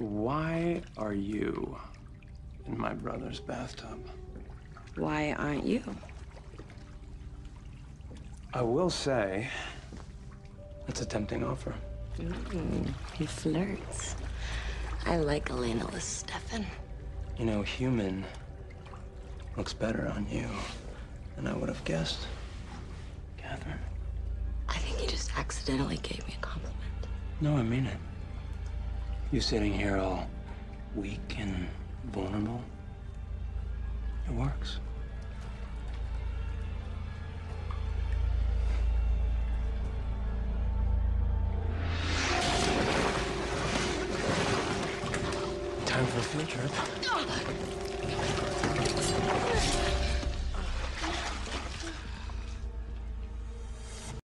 Why are you in my brother's bathtub? Why aren't you? I will say, that's a tempting offer. Mm, he flirts. I like Elena with Stefan. You know, human looks better on you than I would have guessed, Katherine. I think you just accidentally gave me a compliment. No, I mean it. You sitting here all weak and vulnerable, it works. Time for a field trip.